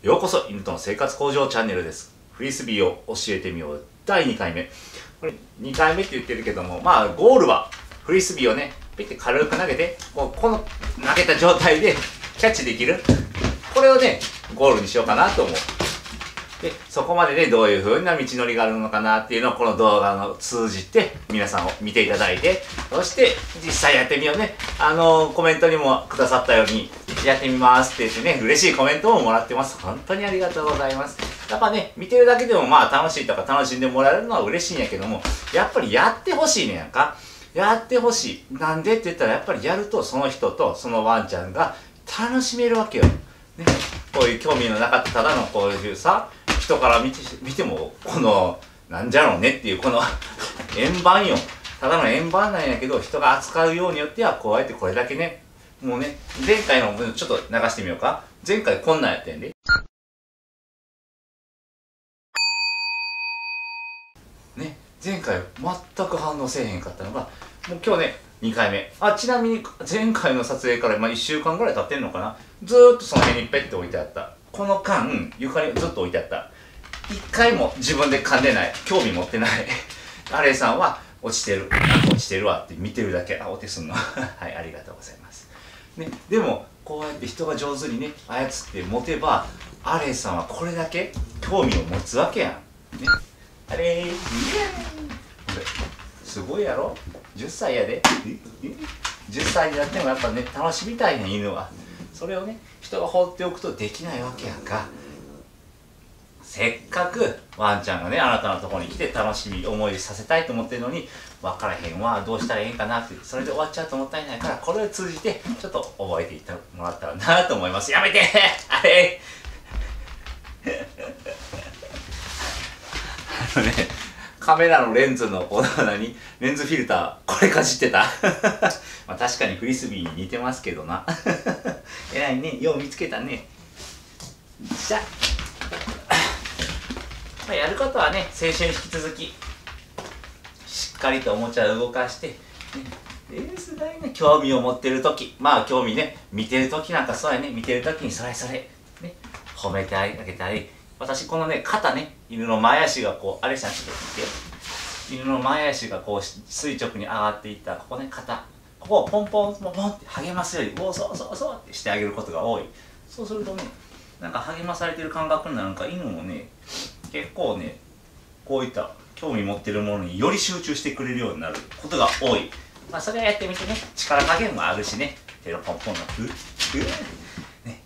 ようこそ犬との生活向上チャンネルです。フリスビーを教えてみよう。第2回目。これ2回目って言ってるけどもまあゴールはフリスビーをねピッて軽く投げてもうこの投げた状態でキャッチできる。これをねゴールにしようかなと思う。でそこまでねどういう風な道のりがあるのかなっていうのをこの動画を通じて皆さんを見ていただいてそして実際やってみようね。あのコメントにもくださったようにやってみますって言ってね嬉しいコメントももらってます。本当にありがとうございます。やっぱね見てるだけでもまあ楽しいとか楽しんでもらえるのは嬉しいんやけどもやっぱりやってほしいねやんか。やってほしいなんでって言ったらやっぱりやるとその人とそのワンちゃんが楽しめるわけよ、ね、こういう興味のなかったただのこういうさ人から見て見てもこのなんじゃろうねっていうこの 円盤よ。ただの円盤なんやけど人が扱うようによってはこうやってこれだけね。もうね前回の分ちょっと流してみようか。前回こんなんやったんで。ね前回全く反応せえへんかったのがもう今日ね2回目。あちなみに前回の撮影からまあ1週間ぐらい経ってんのかな。ずーっとその辺にペッて置いてあった。この間床にずっと置いてあった。一回も自分で噛んでない。興味持ってない。アレイさんは落ちてる。落ちてるわ。って見てるだけ。あお手すんの。はいありがとうございます。ねでもこうやって人が上手にね操って持てばアレイさんはこれだけ興味を持つわけやん。ね。あれーイエーイすごいやろ。10歳やで。10歳になってもやっぱね楽しみたいね犬は。それをね人が放っておくとできないわけやんか。せっかくワンちゃんがねあなたのところに来て楽しみ思いさせたいと思ってるのに分からへんわどうしたらええんかなってそれで終わっちゃうともったいないからこれを通じてちょっと覚えていってもらったらなと思います。やめて！あれ！あのねカメラのレンズのこの何レンズフィルターこれかじってた。まあ確かにフリスビーに似てますけどな。えらいね。よう見つけたね。じゃ。まあ、やることはね先週に引き続きしっかりとおもちゃを動かして、ね、レース台ね興味を持ってる時まあ興味ね見てる時なんかそうやね見てる時にそれそれ、ね、褒めてあげたり私このね肩ね犬の前足がこうあれしたんちょって犬の前足がこう垂直に上がっていったここね肩ここをポンポンポンポンって励ますよりおそうそうそうってしてあげることが多い。そうするとねなんか励まされてる感覚になるか犬もね結構ねこういった興味持ってるものにより集中してくれるようになることが多い。まあそれはやってみてね。力加減もあるしね。手のポンポンのふうね。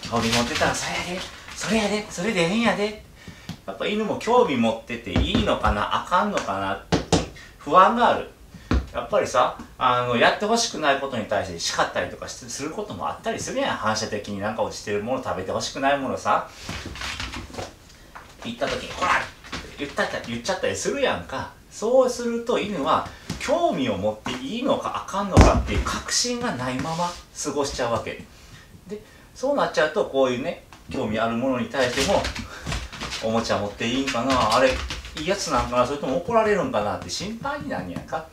興味持ってたらそれやで。それやで。それでええんやで。やっぱ犬も興味持ってていいのかなあかんのかな不安がある。やっぱりさあのやってほしくないことに対して叱ったりとかすることもあったりするやん。反射的になんか落ちてるもの食べてほしくないものさ。言った時に「ほら!」って言った言っちゃったりするやんか。そうすると犬は興味を持っていいのかあかんのかっていう確信がないまま過ごしちゃうわけ。でそうなっちゃうとこういうね興味あるものに対してもおもちゃ持っていいんかなあれいいやつなんかなそれとも怒られるんかなって心配になんやんか。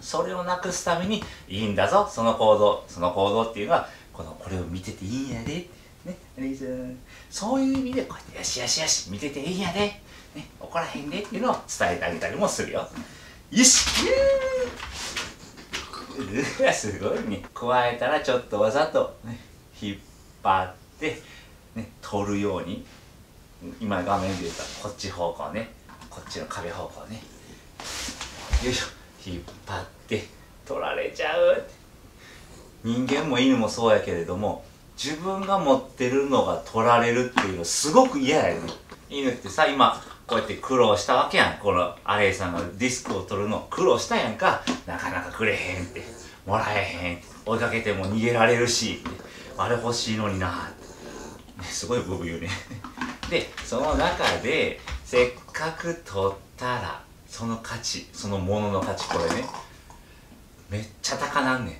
それをなくすためにいいんだぞその行動その行動っていうのはこのこれを見てていいんやで。ね、そういう意味でこうやってよしよしよし見てていいんやで、ね、怒らへんでっていうのを伝えてあげたりもするよ。よし。うわすごいね。加えたらちょっとわざと、ね、引っ張って、ね、取るように今画面で言うとこっち方向ね。こっちの壁方向ね。よいしょ。引っ張って取られちゃう人間も犬もそうやけれども自分が持ってるのが取られるっていうのすごく嫌やね犬ってさ今こうやって苦労したわけやん。このアレイさんがディスクを取るの苦労したやんか。なかなかくれへんってもらえへんって追いかけても逃げられるしあれ欲しいのになって。すごいブブ言うねでその中でせっかく取ったらその価値そのものの価値これね。めっちゃ高なんねん、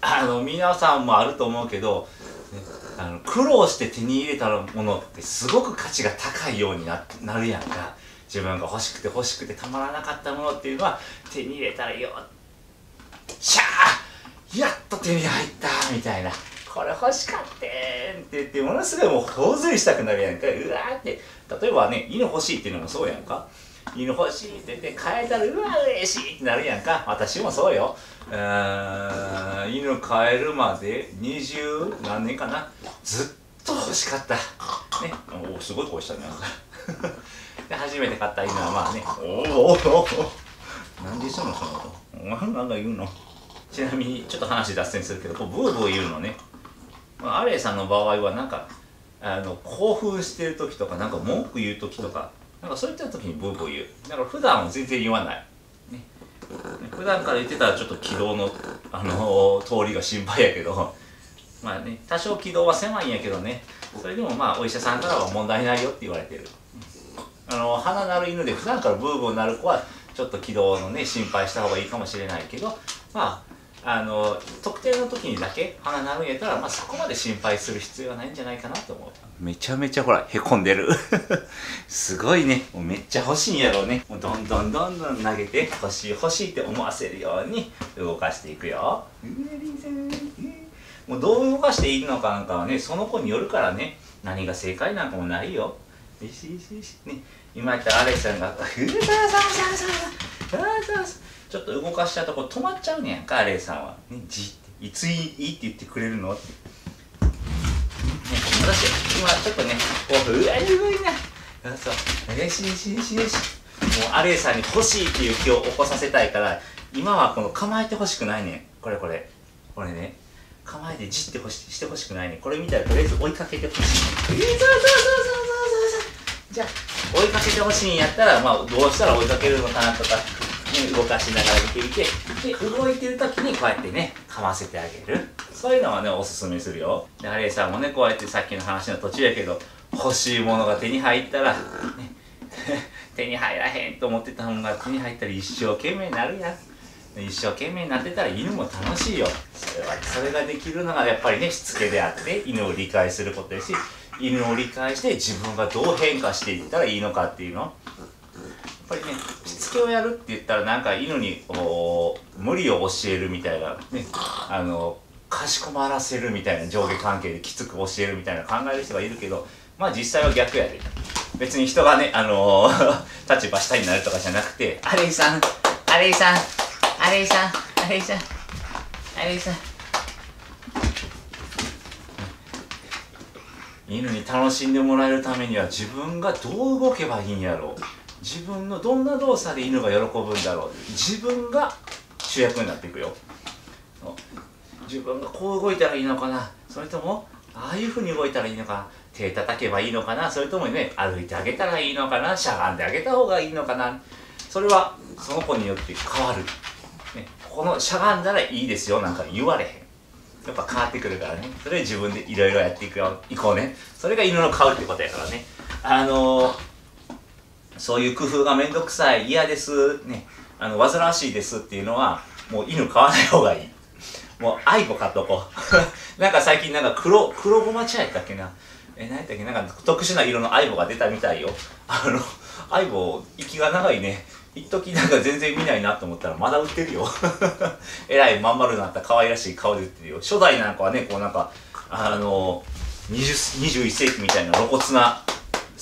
あの皆さんもあると思うけど、ね、あの苦労して手に入れたものってすごく価値が高いようにななるやんか。自分が欲しくて欲しくてたまらなかったものっていうのは手に入れたらよっしゃー！やっと手に入ったみたいな。これ欲しかってんって言ってものすごいもう頬ずりしたくなるやんか。うわーって。例えばね犬欲しいっていうのもそうやんか。犬欲しいって言って飼えたらうわ嬉しいってなるやんか。私もそうよ。うーん。犬飼えるまで二十何年かな。ずっと欲しかった。ね。おすごい声したね。で初めて買った犬はまあね。おー。おーおー何でしたのそのことお前なんか言うの？ちなみにちょっと話脱線するけどこうブーブー言うのね、まあ、アレイさんの場合はなんかあの興奮してる時とかなんか文句言う時とかなんかそういった時にブーブー言う。だから普段は全然言わない、ね、普段から言ってたらちょっと軌道の、あのー通りが心配やけど。まあね多少軌道は狭いんやけどね。それでもまあお医者さんからは問題ないよって言われてる。あの鼻鳴る犬で普段からブーブー鳴る子はちょっと軌道のね心配した方がいいかもしれないけど。まああの特定の時にだけ鼻鳴るんやったら、まあ、そこまで心配する必要はないんじゃないかなと思う。めちゃめちゃほらへこんでる。すごいね。もうめっちゃ欲しいんやろうね。もうどんどんどんどん投げて欲しい欲しいって思わせるように動かしていくよ。もうどう動かしていいのかなんかはねその子によるからね。何が正解なんかもないよ。ししね。今言ったアレスさんが「うわささささささちょっと動かしちゃうとこう止まっちゃうねやんかレスさんは、ね、じっていついいって言ってくれるのって。ね私今ちょっとねこううわすごいな。そうよしよしよしよしもうアレイさんに欲しいっていう気を起こさせたいから今はこの構えてほしくないねこれこれ。これね。構えてじってほししてほしくないねこれ見たらとりあえず追いかけてほしいえーそうそうそうそうそうそうじゃあ追いかけてほしいんやったらまあどうしたら追いかけるのかなとか、動かしながら見てみてで動いてる時にこうやってねかませてあげる。そういうのはねおすすめするよ。でアレイさんもねこうやってさっきの話の途中やけど欲しいものが手に入ったら、ね、手に入らへんと思ってたものが手に入ったら一生懸命になるやん。一生懸命になってたら犬も楽しいよ。それはそれができるのがやっぱりねしつけであって犬を理解することですし犬を理解して自分がどう変化していったらいいのかっていうの。ぱりねしつけをやるって言ったらなんか犬にこう無理を教えるみたいなねあのかしこまらせるみたいな上下関係できつく教えるみたいな考える人がいるけどまあ実際は逆やで。別に人がねあの 立場下になるとかじゃなくて「アレイさんアレイさんアレイさんアレイさんアレイさん」犬に楽しんでもらえるためには自分がどう動けばいいんやろう。自分のどんな動作で犬が喜ぶんだろう。自分が主役になっていくよ。自分がこう動いたらいいのかな。それともああいうふうに動いたらいいのか。な手叩けばいいのかな。それともね歩いてあげたらいいのかな。しゃがんであげた方がいいのかな。それはその子によって変わる、ね、このしゃがんだらいいですよ。なんか言われへん。やっぱ変わってくるからね。それで自分でいろいろやっていくよ。いこうね。それが犬の飼うってことやからね。あのー、そういう工夫がめんどくさい嫌ですねあの煩わしいですっていうのはもう犬飼わない方がいい。もう愛子買っとこう。なんか最近なんか黒黒ごま茶やったっけな。え何やったっけ？なんか特殊な色の相棒が出たみたいよ。あの相棒息が長いね。一時なんか全然見ないなと思ったらまだ売ってるよ。えらいまん丸になった可愛らしい顔で売ってるよ。初代なんかはねこうなんかあの20 21世紀みたいな露骨な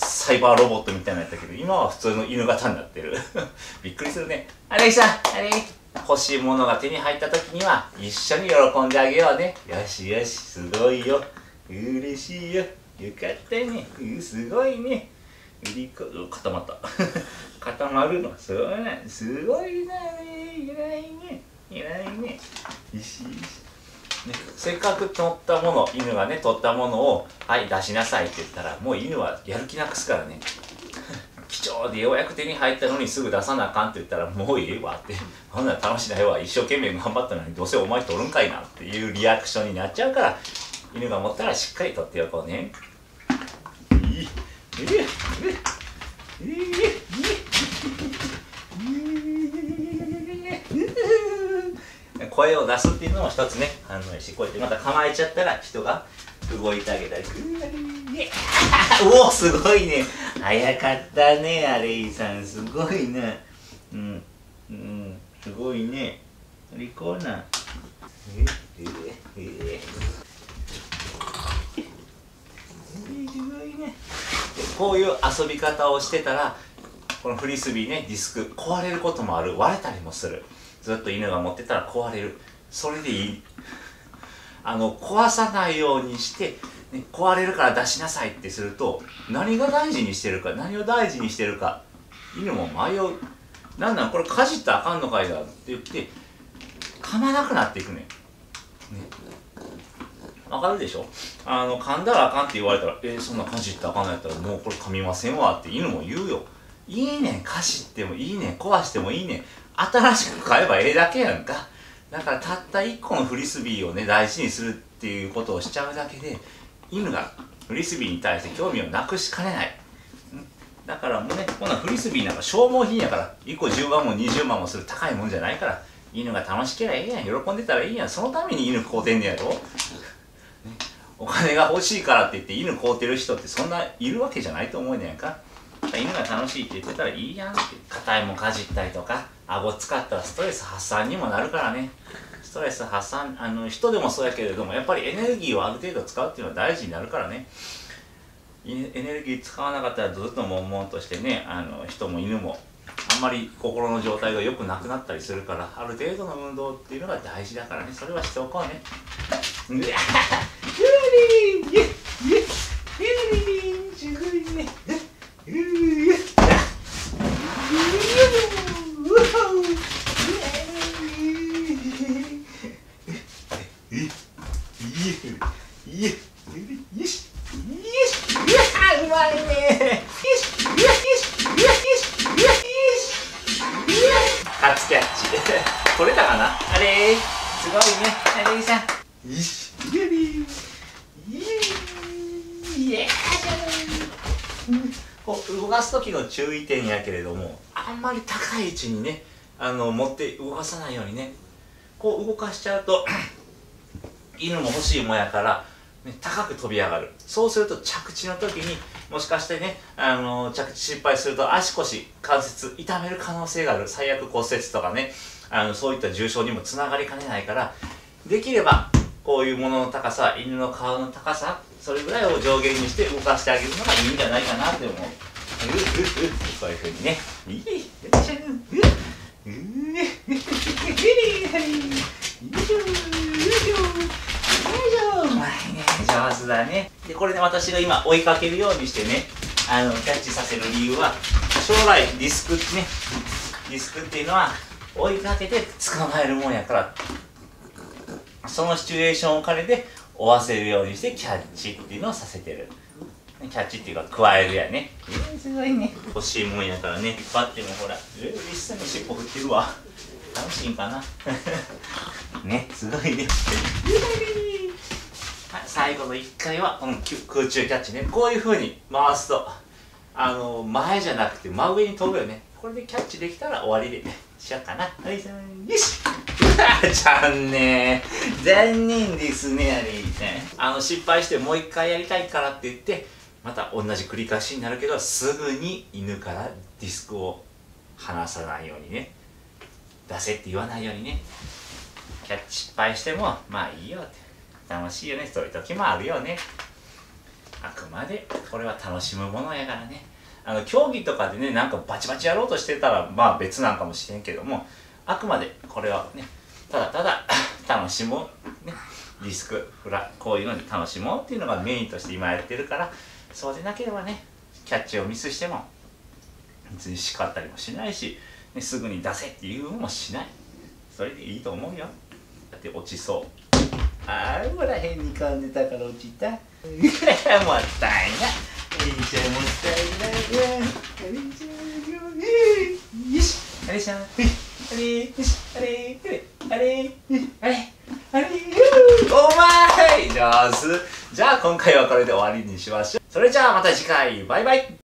サイバーロボットみたいなやったけど今は普通の犬型になってる。びっくりするね。あれさんあれ欲しいものが手に入った時には一緒に喜んであげようね。よしよしすごいよ。嬉しいよ。よかったね。うすごいね。うりこ固まった。固まるの。そうな。んすごいな。ね偉いね。偉いね。よしよし。ね、せっかく取ったもの犬がね取ったものを「はい出しなさい」って言ったらもう犬はやる気なくすからね。貴重でようやく手に入ったのにすぐ出さなあかんって言ったらもういいわって。ほんなら楽しないわ。一生懸命頑張ったのにどうせお前取るんかいなっていうリアクションになっちゃうから犬が持ったらしっかり取っておこうね。いい。声を出すっていうのも一つね反応やしこうやってまた構えちゃったら人が動いてあげたりう おすごいね。早かったねアレイさん。すごいね。うんうんすごいね。リコーナえええ。えすごいね。こういう遊び方をしてたらこのフリスビーねディスク壊れることもある。割れたりもする。ずっと犬が持ってたら壊れる。それでいい。あの壊さないようにしてね、壊れるから出しなさいってすると何が大事にしてるか何を大事にしてるか犬も迷う。なんなんこれかじったらあかんのかいだって言って噛まなくなっていくねね。わかるでしょ？あの噛んだらあかんって言われたらえー、そんなかじったらあかんのやったらもうこれ噛みませんわって犬も言うよ。いいねん。かじってもいいねん。壊してもいいねん。新しく買えばええだけやんか。だからたった1個のフリスビーをね大事にするっていうことをしちゃうだけで犬がフリスビーに対して興味をなくしかねない。だからもうねこんなフリスビーなんか消耗品やから1個10万も20万もする高いもんじゃないから犬が楽しければいいやん。喜んでたらいいやん。そのために犬買うてんねやろ、お金が欲しいからって言って犬買うてる人ってそんないるわけじゃないと思うねやんか。犬が楽しいって言ってたらいいやんって。硬いもかじったりとか顎使ったらストレス発散にもなるからね。ストレス発散あの人でもそうやけれどもやっぱりエネルギーをある程度使うっていうのは大事になるからね。エネルギー使わなかったらずっと悶々としてねあの人も犬もあんまり心の状態が良くなくなったりするからある程度の運動っていうのが大事だからね。それはしておこうね。うわゆらりんゆゆゆらりんすごいねうまいね初キャッチ取れたかな？あれすごいね。あれさん。よしよりイエーこう動かす時の注意点やけれどもあんまり高い位置にねあの持って動かさないようにねこう動かしちゃうと 犬も欲しいもんやからね、高く飛び上がるそうすると着地の時にもしかしてねあの着地失敗すると足腰関節痛める可能性がある最悪骨折とかねあのそういった重傷にもつながりかねないからできればこういうものの高さ犬の顔の高さそれぐらいを上限にして動かしてあげるのがいいんじゃないかなって思う。うううそういうふうにね。いいよいしょ。うううよいしょよいしょ。うまいね上手だね。でこれね私が今追いかけるようにしてねあのキャッチさせる理由は将来ディスクってねディスクっていうのは追いかけて捕まえるもんやから。そのシチュエーションを兼ねて追わせるようにしてキャッチっていうのをさせてる。キャッチっていうか加えるやね、すごいね。欲しいもんやからね。引っ張ってもほらえー、一切の尻尾振ってるわ。楽しいんかな。ねすごいね。最後の1回はこの空中キャッチね。こういう風に回すとあの前じゃなくて真上に飛ぶよね。これでキャッチできたら終わりでしようかな。はいさんよし 残念。残念ですねあれ。あの失敗してもう一回やりたいからって言ってまた同じ繰り返しになるけどすぐに犬からディスクを離さないようにね。出せって言わないようにね。キャッチ失敗してもまあいいよって。楽しいよねそういう時もあるよね。あくまでこれは楽しむものやからね。あの競技とかでねなんかバチバチやろうとしてたらまあ別なんかもしれんけどもあくまでこれはねただただ 楽しもうね。リスクフラこういうのに楽しもうっていうのがメインとして今やってるからそうでなければねキャッチをミスしても別に叱ったりもしないし、ね、すぐに出せっていうのもしない。それでいいと思うよ。だって落ちそう。あほら変に噛んでたから落ちたもった いな。いもったいな。いよしあれしゃあ。れよしあれあれあれあれお前上手じゃあ今回はこれで終わりにしましょう。それじゃあまた次回。バイバイ。